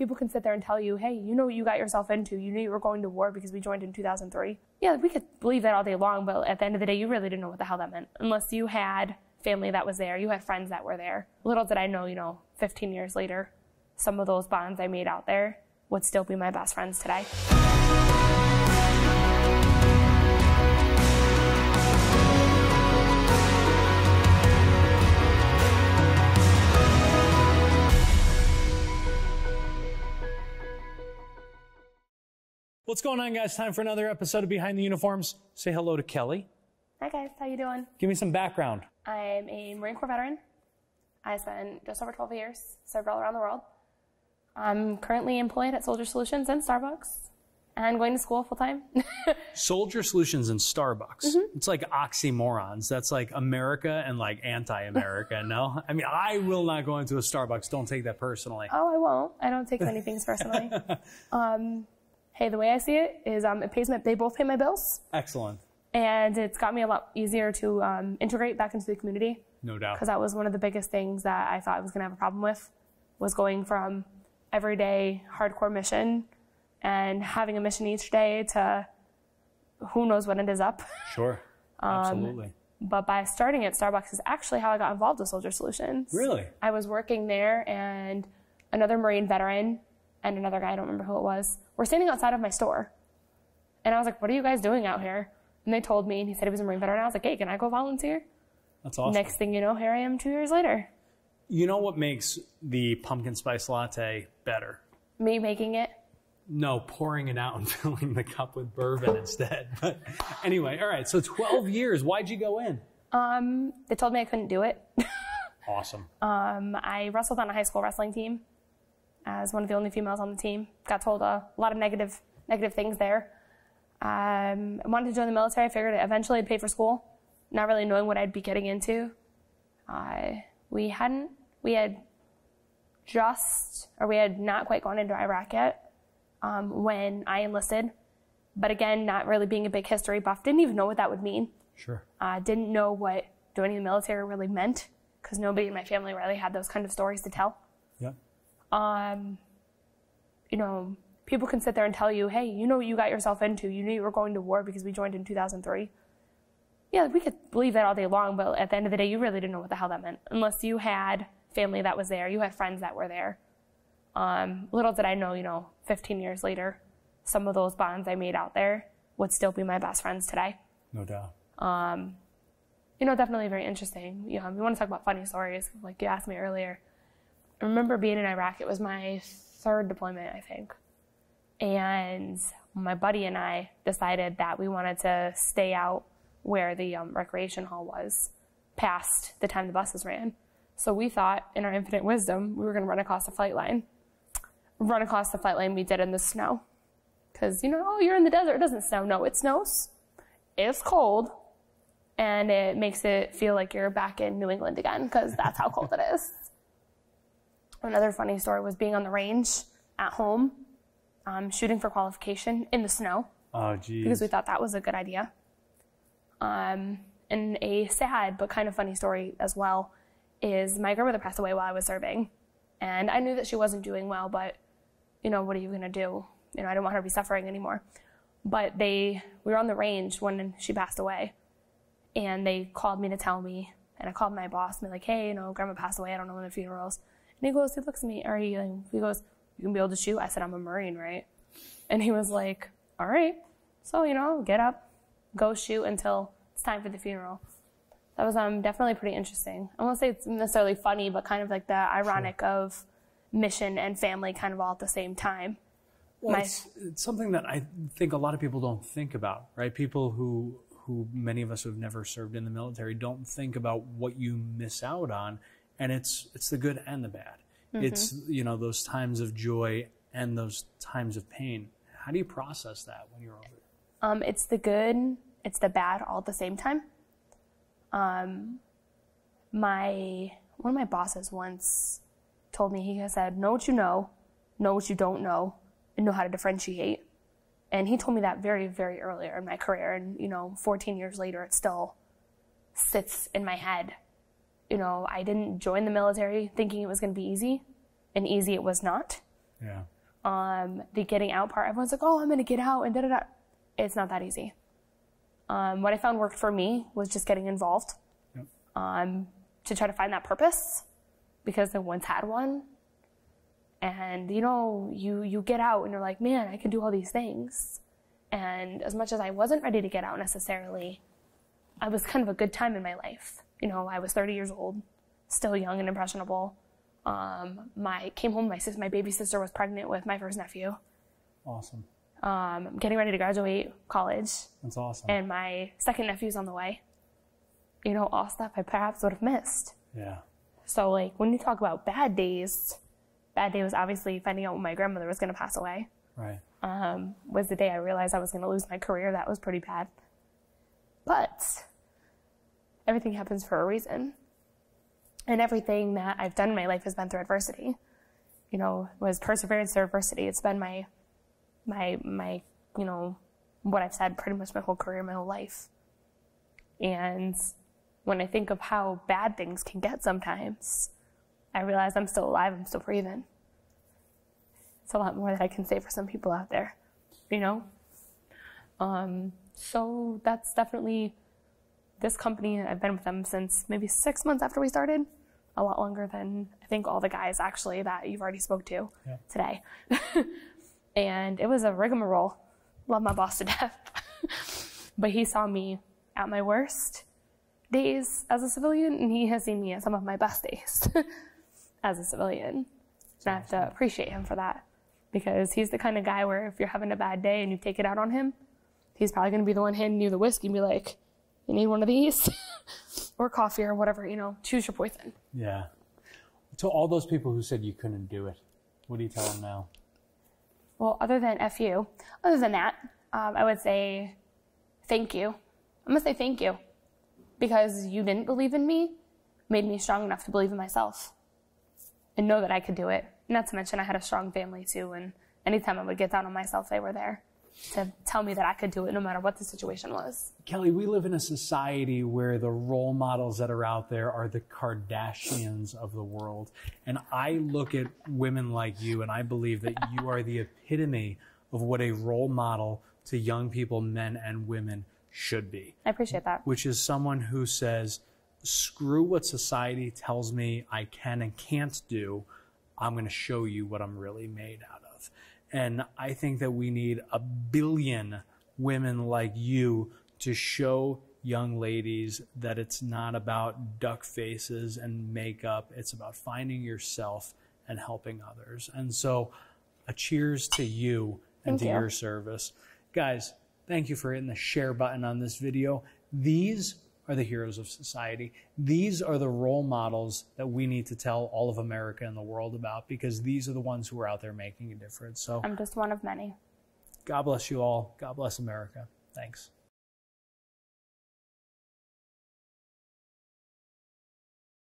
people can sit there and tell you, hey, you know what you got yourself into. You knew you were going to war because we joined in 2003. Yeah, we could believe that all day long, but at the end of the day, you really didn't know what the hell that meant unless you had family that was there, you had friends that were there. Little did I know, you know, 15 years later, some of those bonds I made out there would still be my best friends today. What's going on, guys? Time for another episode of Behind the Uniforms. Say hello to Kelli. Hi guys, how you doing? Give me some background. I'm a Marine Corps veteran. I spent just over 12 years, served all around the world. I'm currently employed at Soldier Solutions and Starbucks and going to school full time. Soldier Solutions and Starbucks. It's like oxymorons. That's like America and like anti-America. no, I mean I will not go into a Starbucks. Don't take that personally. oh, I won't. I don't take many things personally. um, hey, the way I see it is um, it pays my, they both pay my bills Excellent. and it's got me a lot easier to um, integrate back into the community. No doubt. because that was one of the biggest things that I thought I was going to have a problem with was going from everyday hardcore mission and having a mission each day to who knows when it is up. Sure. Um, Absolutely. But by starting at Starbucks is actually how I got involved with Soldier Solutions. Really? I was working there and another Marine veteran and another guy, I don't remember who it was, were standing outside of my store. And I was like, what are you guys doing out here? And they told me, and he said he was a Marine veteran. I was like, hey, can I go volunteer? That's awesome. Next thing you know, here I am two years later. You know what makes the pumpkin spice latte better? Me making it. No, pouring it out and filling the cup with bourbon instead. But anyway, all right. So 12 years. Why'd you go in? Um, they told me I couldn't do it. Awesome. um, I wrestled on a high school wrestling team as one of the only females on the team. Got told a lot of negative negative things there. Um, I wanted to join the military. I figured eventually I'd pay for school, not really knowing what I'd be getting into. Uh, we hadn't, we had just, or we had not quite gone into Iraq yet um, when I enlisted. But again, not really being a big history buff, didn't even know what that would mean. Sure. uh, didn't know what joining the military really meant because nobody in my family really had those kind of stories to tell. Um, you know, people can sit there and tell you, hey, you know what you got yourself into. You knew you were going to war because we joined in 2003. Yeah, we could believe that all day long, but at the end of the day, you really didn't know what the hell that meant unless you had family that was there, you had friends that were there. Um, little did I know, you know, 15 years later, some of those bonds I made out there would still be my best friends today No doubt. um, you know, definitely very interesting. You know, we want to talk about funny stories, like you asked me earlier. I remember being in Iraq. It was my third deployment, I think. And my buddy and I decided that we wanted to stay out where the um, recreation hall was past the time the buses ran. So we thought, in our infinite wisdom, we were going to run across the flight line. Run across the flight line we did in the snow. Because, you know, oh, you're in the desert. It doesn't snow. No, it snows. It's cold and it makes it feel like you're back in New England again because that's how cold it is. Another funny story was being on the range at home, um, shooting for qualification in the snow Oh, geez. because we thought that was a good idea. Um, and a sad but kind of funny story as well is my grandmother passed away while I was serving, and I knew that she wasn't doing well, but you know what are you gonna do? You know I didn't want her to be suffering anymore. But they we were on the range when she passed away, and they called me to tell me, and I called my boss and be like, hey, you know, grandma passed away. I don't know when the funeral is. And he goes, he looks at me, or he, he goes, you can be able to shoot. I said, I'm a Marine, right? And he was like, all right. So, you know, get up, go shoot until it's time for the funeral. That was um, definitely pretty interesting. I won't say it's necessarily funny, but kind of like the ironic of mission and family kind of all at the same time. Well, my- it's, it's something that I think a lot of people don't think about, right? People who who many of us who have never served in the military don't think about what you miss out on, and it's it's the good and the bad. It's you know those times of joy and those times of pain. How do you process that when you're over? it? Um, it's the good, it's the bad all at the same time. Um, my one of my bosses once told me he said, "Know what you know, know what you don't know, and know how to differentiate." And he told me that very, very earlier in my career, and you know, 14 years later, it still sits in my head. You know, I didn't join the military thinking it was going to be easy, and easy it was not. Yeah. Um, the getting out part, everyone's like, oh, I'm going to get out and da da da. It's not that easy. Um, what I found worked for me was just getting involved Yep. um, to try to find that purpose because I once had one. And you know, you you get out and you're like, man, I can do all these things. And as much as I wasn't ready to get out necessarily, I was kind of a good time in my life. You know, I was 30 years old, still young and impressionable. Um, my came home. My sis, my baby sister was pregnant with my first nephew. Awesome. Um, I'm getting ready to graduate college, That's awesome. and my second nephew's on the way. You know, all stuff I perhaps would have missed. yeah. So, like, when you talk about bad days, bad day was obviously finding out when my grandmother was going to pass away. Right. Um, was the day I realized I was going to lose my career. That was pretty bad. But everything happens for a reason. And everything that I've done in my life has been through adversity. You know, was perseverance through adversity. It's been my, my, my, you know, what I've said pretty much my whole career, my whole life. And when I think of how bad things can get sometimes, I realize I'm still alive, I'm still breathing. It's a lot more that I can say for some people out there, you know? Um, so that's definitely this company. I've been with them since maybe six months after we started, a lot longer than I think all the guys actually that you've already spoke to Yeah. today. and it was a rigmarole. Love my boss to death. but he saw me at my worst days as a civilian, and he has seen me at some of my best days as a civilian. And I have to appreciate him for that because he's the kind of guy where if you're having a bad day and you take it out on him, he's probably going to be the one handing you the whiskey and be like, You need one of these? or coffee or whatever, you know, choose your poison. Yeah. To all those people who said you couldn't do it, what do you tell them now? Well, other than FU, other than that, um, I would say thank you. I'm going to say thank you because you didn't believe in me, made me strong enough to believe in myself and know that I could do it. Not to mention, I had a strong family too, and anytime I would get down on myself, they were there to tell me that I could do it no matter what the situation was. Kelli, we live in a society where the role models that are out there are the Kardashians of the world. And I look at women like you and I believe that you are the epitome of what a role model to young people, men and women, should be, I appreciate that. which is someone who says, screw what society tells me I can and can't do. I'm going to show you what I'm really made out of. And I think that we need a billion women like you to show young ladies that it's not about duck faces and makeup. It's about finding yourself and helping others. And so a cheers to you and Thank to you. your service. Guys, thank you for hitting the share button on this video. These are the heroes of society. These are the role models that we need to tell all of America and the world about because these are the ones who are out there making a difference. So I'm just one of many. God bless you all. God bless America. Thanks.